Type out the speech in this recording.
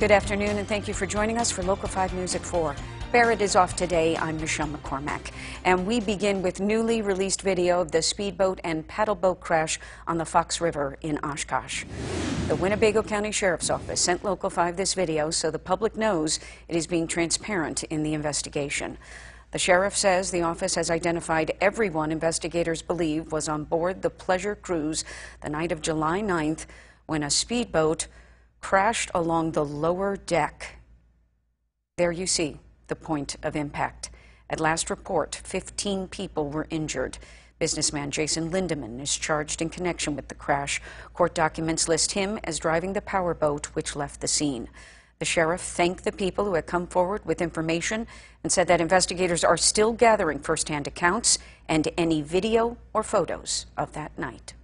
Good afternoon, and thank you for joining us for Local 5 News at 4. Barrett is off today. I'm Michelle McCormack. And we begin with newly released video of the speedboat and paddleboat crash on the Fox River in Oshkosh. The Winnebago County Sheriff's Office sent Local 5 this video so the public knows it is being transparent in the investigation. The sheriff says the office has identified everyone investigators believe was on board the pleasure cruise the night of July 9th when a speedboat crashed along the lower deck. There you see the point of impact. At last report, 15 people were injured. Businessman Jason Lindeman is charged in connection with the crash. Court documents list him as driving the powerboat which left the scene. The sheriff thanked the people who had come forward with information and said that investigators are still gathering firsthand accounts and any video or photos of that night.